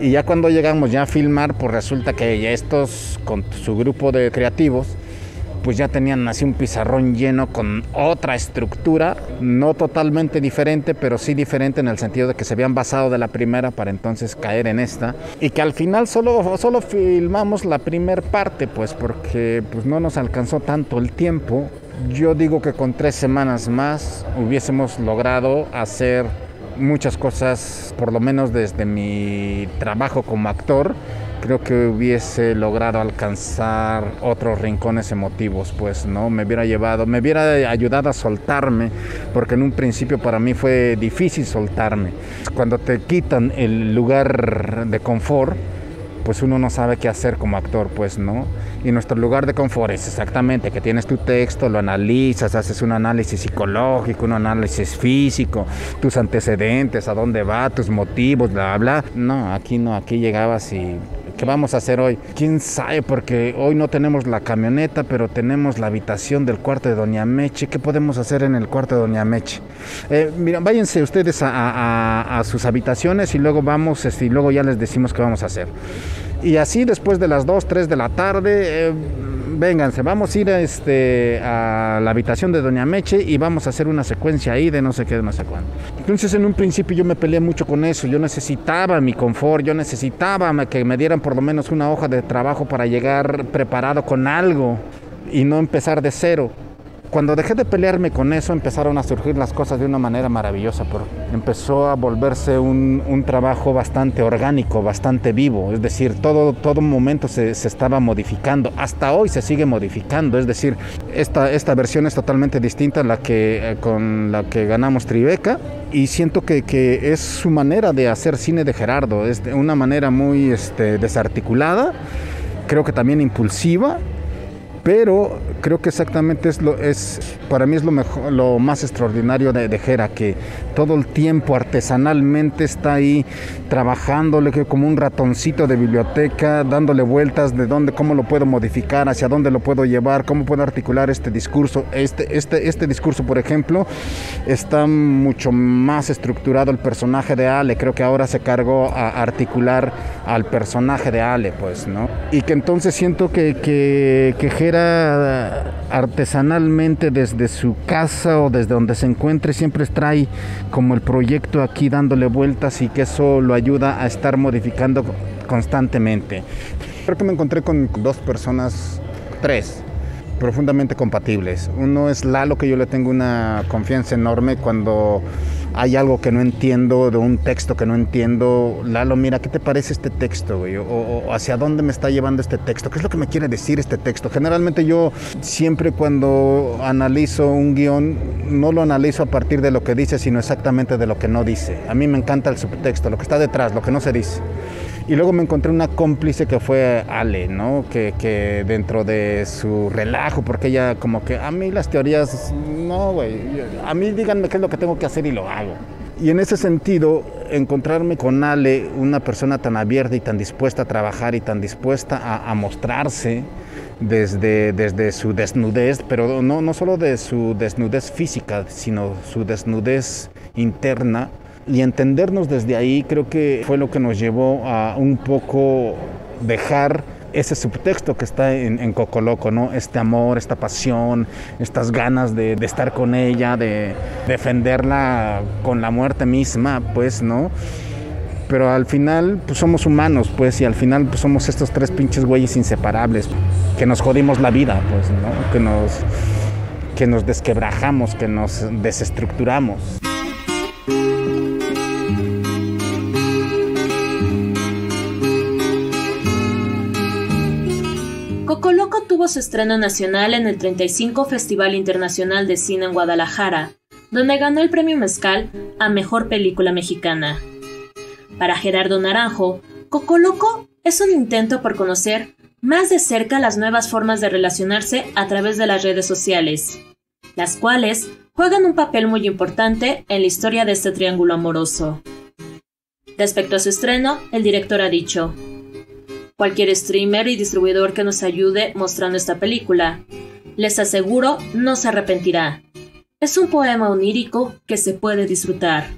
Y ya cuando llegamos ya a filmar, pues resulta que ya estos, con su grupo de creativos, pues ya tenían así un pizarrón lleno con otra estructura, no totalmente diferente, pero sí diferente en el sentido de que se habían basado de la primera para entonces caer en esta y que al final solo, solo filmamos la primera parte, pues porque pues no nos alcanzó tanto el tiempo. Yo digo que con tres semanas más hubiésemos logrado hacer muchas cosas, por lo menos desde mi trabajo como actor, creo que hubiese logrado alcanzar otros rincones emotivos, pues, ¿no? Me hubiera llevado, me hubiera ayudado a soltarme, porque en un principio para mí fue difícil soltarme. Cuando te quitan el lugar de confort, pues uno no sabe qué hacer como actor, pues, ¿no? Y nuestro lugar de confort es exactamente que tienes tu texto, lo analizas, haces un análisis psicológico, un análisis físico, tus antecedentes, a dónde va, tus motivos, bla, bla. No, aquí no, aquí llegabas y ¿Qué vamos a hacer hoy? ¿Quién sabe? Porque hoy no tenemos la camioneta, pero tenemos la habitación del cuarto de Doña Meche. ¿Qué podemos hacer en el cuarto de Doña Meche? Eh, mira, váyanse ustedes a, sus habitaciones y luego vamos, este, y luego ya les decimos qué vamos a hacer. Y así después de las 2, 3 de la tarde, eh, vénganse, vamos a ir a, este, a la habitación de Doña Meche y vamos a hacer una secuencia ahí de no sé qué, de no sé cuándo. Entonces en un principio yo me peleé mucho con eso, yo necesitaba mi confort, yo necesitaba que me dieran por lo menos una hoja de trabajo para llegar preparado con algo y no empezar de cero cuando dejé de pelearme con eso, empezaron a surgir las cosas de una manera maravillosa. empezó a volverse un, trabajo bastante orgánico, bastante vivo. Es decir, todo, todo momento se, estaba modificando. Hasta hoy se sigue modificando. Es decir, esta, esta versión es totalmente distinta a la que, eh, con la que ganamos Tribeca. Y siento que, que, es su manera de hacer cine de Gerardo. Es de una manera muy este, desarticulada, creo que también impulsiva pero creo que exactamente es lo es para mí es lo mejor lo más extraordinario de, de Jera que todo el tiempo artesanalmente está ahí trabajándole como un ratoncito de biblioteca dándole vueltas de dónde cómo lo puedo modificar hacia dónde lo puedo llevar cómo puedo articular este discurso. Este este este discurso por ejemplo está mucho más estructurado. El personaje de Ale creo que ahora se cargó a articular al personaje de Ale pues no y que entonces siento que que, que artesanalmente desde su casa o desde donde se encuentre, siempre trae como el proyecto aquí dándole vueltas y que eso lo ayuda a estar modificando constantemente. Creo que me encontré con dos personas, tres, profundamente compatibles. Uno es Lalo, que yo le tengo una confianza enorme cuando hay algo que no entiendo, de un texto que no entiendo, Lalo, mira, ¿qué te parece este texto, güey? O, hacia dónde me está llevando este texto, ¿qué es lo que me quiere decir este texto? Generalmente yo siempre cuando analizo un guion, no lo analizo a partir de lo que dice, sino exactamente de lo que no dice. A mí me encanta el subtexto, lo que está detrás, lo que no se dice. Y luego me encontré una cómplice que fue Ale, ¿no? Que, que, dentro de su relajo, porque ella como que a mí las teorías, no, güey, a mí díganme qué es lo que tengo que hacer y lo hago. Y en ese sentido, encontrarme con Ale, una persona tan abierta y tan dispuesta a trabajar y tan dispuesta a, a mostrarse desde, desde su desnudez, pero no, no solo de su desnudez física, sino su desnudez interna, y entendernos desde ahí creo que fue lo que nos llevó a un poco dejar ese subtexto que está en, en Cocoloco, ¿no? Este amor, esta pasión, estas ganas de, estar con ella, de defenderla con la muerte misma, pues, ¿no? Pero al final, pues somos humanos, pues, y al final, pues somos estos tres pinches güeyes inseparables, que nos jodimos la vida, pues, ¿no? Que nos, que nos desquebrajamos, que nos desestructuramos. Tuvo su estreno nacional en el 35 Festival Internacional de Cine en Guadalajara, donde ganó el premio Mezcal a Mejor Película Mexicana. Para Gerardo Naranjo, Cocoloco es un intento por conocer más de cerca las nuevas formas de relacionarse a través de las redes sociales, las cuales juegan un papel muy importante en la historia de este triángulo amoroso. Respecto a su estreno, el director ha dicho, cualquier streamer y distribuidor que nos ayude mostrando esta película, les aseguro no se arrepentirá. Es un poema onírico que se puede disfrutar.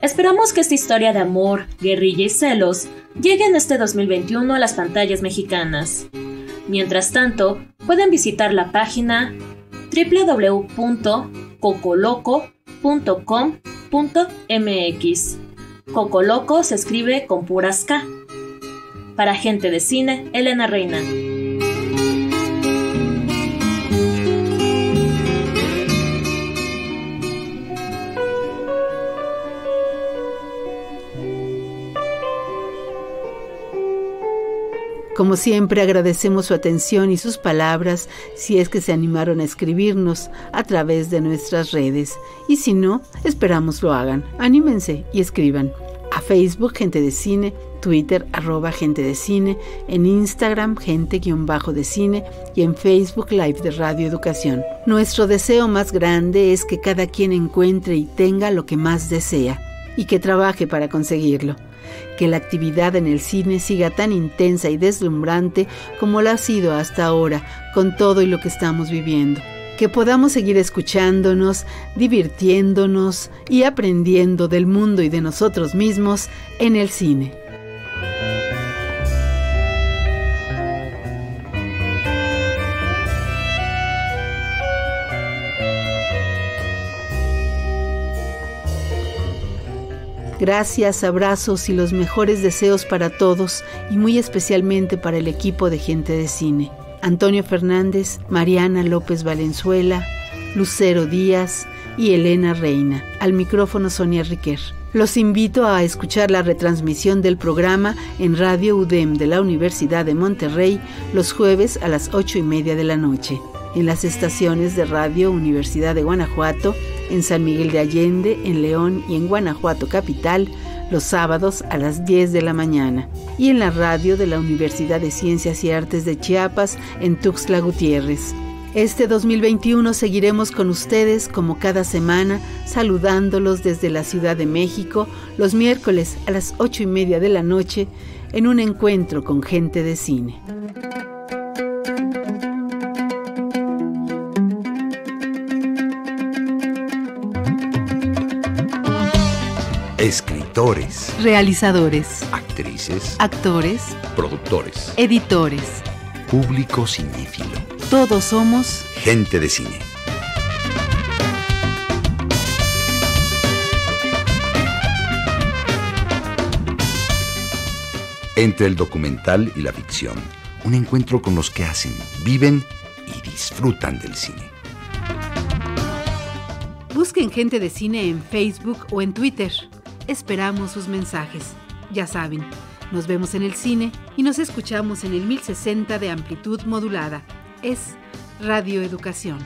Esperamos que esta historia de amor, guerrilla y celos llegue en este 2021 a las pantallas mexicanas. Mientras tanto, pueden visitar la página www.cocoloco.com.mx. Cocoloco se escribe con puras K. Para gente de cine, Elena Reina. Como siempre agradecemos su atención y sus palabras si es que se animaron a escribirnos a través de nuestras redes. Y si no, esperamos lo hagan. Anímense y escriban. A Facebook Gente de Cine, Twitter arroba Gente de Cine, en Instagram Gente-de Cine y en Facebook Live de Radio Educación. Nuestro deseo más grande es que cada quien encuentre y tenga lo que más desea y que trabaje para conseguirlo que la actividad en el cine siga tan intensa y deslumbrante como la ha sido hasta ahora, con todo y lo que estamos viviendo. Que podamos seguir escuchándonos, divirtiéndonos y aprendiendo del mundo y de nosotros mismos en el cine. Gracias, abrazos y los mejores deseos para todos y muy especialmente para el equipo de gente de cine. Antonio Fernández, Mariana López Valenzuela, Lucero Díaz y Elena Reina. Al micrófono Sonia Riquer. Los invito a escuchar la retransmisión del programa en Radio UDEM de la Universidad de Monterrey los jueves a las ocho y media de la noche en las estaciones de Radio Universidad de Guanajuato, en San Miguel de Allende, en León y en Guanajuato Capital, los sábados a las 10 de la mañana, y en la radio de la Universidad de Ciencias y Artes de Chiapas, en Tuxtla Gutiérrez. Este 2021 seguiremos con ustedes como cada semana, saludándolos desde la Ciudad de México los miércoles a las 8 y media de la noche en un encuentro con gente de cine. Escritores. Realizadores. Actrices. Actores. Productores. Editores. Público cinéfilo. Todos somos gente de cine. Entre el documental y la ficción, un encuentro con los que hacen, viven y disfrutan del cine. Busquen gente de cine en Facebook o en Twitter. Esperamos sus mensajes. Ya saben, nos vemos en el cine y nos escuchamos en el 1060 de amplitud modulada. Es Radio Educación.